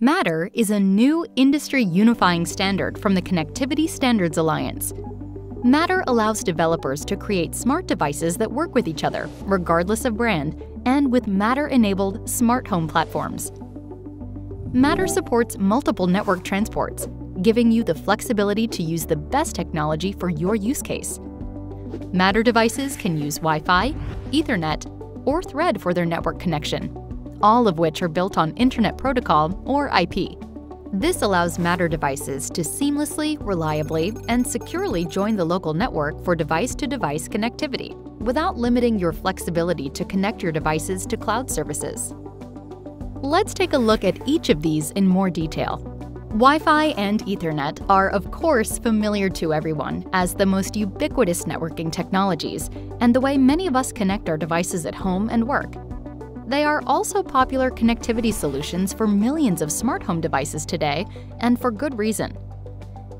Matter is a new industry unifying standard from the Connectivity Standards Alliance. Matter allows developers to create smart devices that work with each other, regardless of brand, and with Matter enabled smart home platforms. Matter supports multiple network transports, giving you the flexibility to use the best technology for your use case. Matter devices can use Wi Fi, Ethernet, or Thread for their network connection, all of which are built on Internet Protocol or IP. This allows Matter devices to seamlessly, reliably, and securely join the local network for device to device connectivity without limiting your flexibility to connect your devices to cloud services. Let's take a look at each of these in more detail. Wi-Fi and Ethernet are of course familiar to everyone as the most ubiquitous networking technologies and the way many of us connect our devices at home and work. They are also popular connectivity solutions for millions of smart home devices today, and for good reason.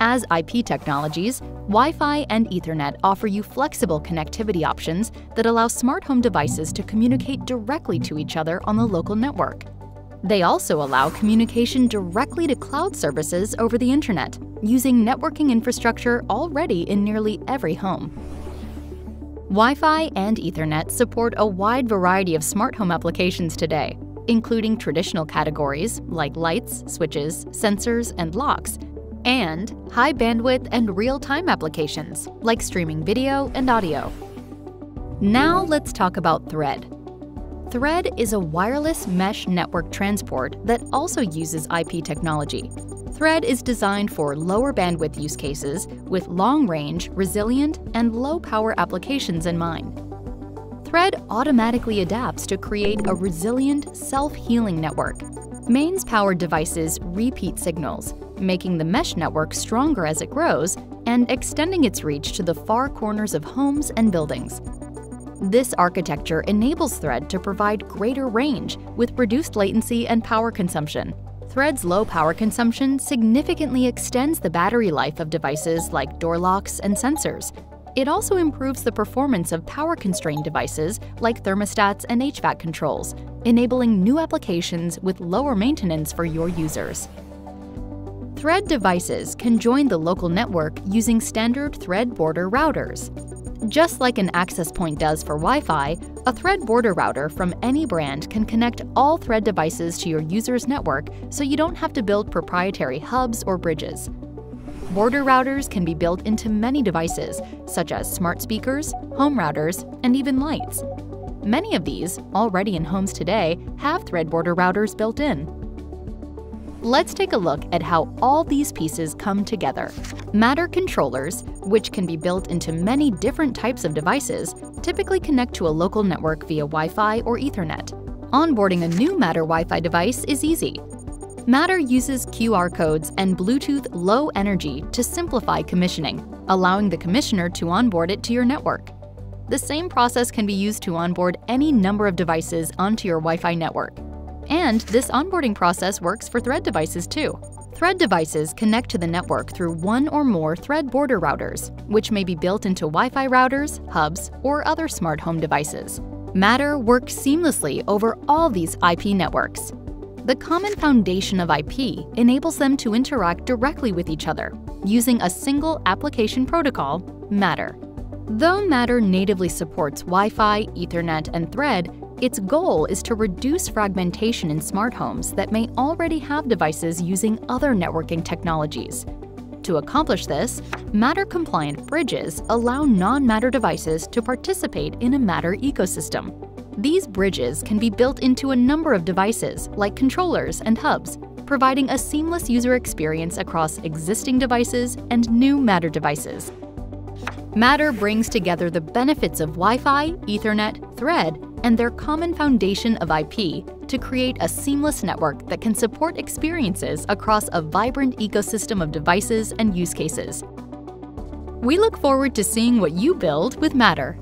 As IP technologies, Wi-Fi and Ethernet offer you flexible connectivity options that allow smart home devices to communicate directly to each other on the local network. They also allow communication directly to cloud services over the internet, using networking infrastructure already in nearly every home. Wi-Fi and Ethernet support a wide variety of smart home applications today, including traditional categories like lights, switches, sensors, and locks, and high bandwidth and real-time applications like streaming video and audio. Now let's talk about Thread. Thread is a wireless mesh network transport that also uses IP technology. Thread is designed for lower bandwidth use cases with long range, resilient, and low power applications in mind. Thread automatically adapts to create a resilient, self healing network. Mains powered devices repeat signals, making the mesh network stronger as it grows and extending its reach to the far corners of homes and buildings. This architecture enables Thread to provide greater range with reduced latency and power consumption. Thread's low power consumption significantly extends the battery life of devices like door locks and sensors. It also improves the performance of power-constrained devices like thermostats and HVAC controls, enabling new applications with lower maintenance for your users. Thread devices can join the local network using standard Thread border routers. Just like an access point does for Wi-Fi, a Thread border router from any brand can connect all Thread devices to your user's network so you don't have to build proprietary hubs or bridges. Border routers can be built into many devices, such as smart speakers, home routers, and even lights. Many of these, already in homes today, have Thread border routers built in. Let's take a look at how all these pieces come together. Matter controllers, which can be built into many different types of devices, typically connect to a local network via Wi-Fi or Ethernet. Onboarding a new Matter Wi-Fi device is easy. Matter uses QR codes and Bluetooth Low Energy to simplify commissioning, allowing the commissioner to onboard it to your network. The same process can be used to onboard any number of devices onto your Wi-Fi network. And this onboarding process works for Thread devices too. Thread devices connect to the network through one or more Thread border routers, which may be built into Wi-Fi routers, hubs, or other smart home devices. Matter works seamlessly over all these IP networks. The common foundation of IP enables them to interact directly with each other using a single application protocol, Matter. Though Matter natively supports Wi-Fi, Ethernet, and Thread, its goal is to reduce fragmentation in smart homes that may already have devices using other networking technologies. To accomplish this, Matter-compliant bridges allow non-Matter devices to participate in a Matter ecosystem. These bridges can be built into a number of devices, like controllers and hubs, providing a seamless user experience across existing devices and new Matter devices. Matter brings together the benefits of Wi-Fi, Ethernet, Thread, and their common foundation of IP to create a seamless network that can support experiences across a vibrant ecosystem of devices and use cases. We look forward to seeing what you build with Matter.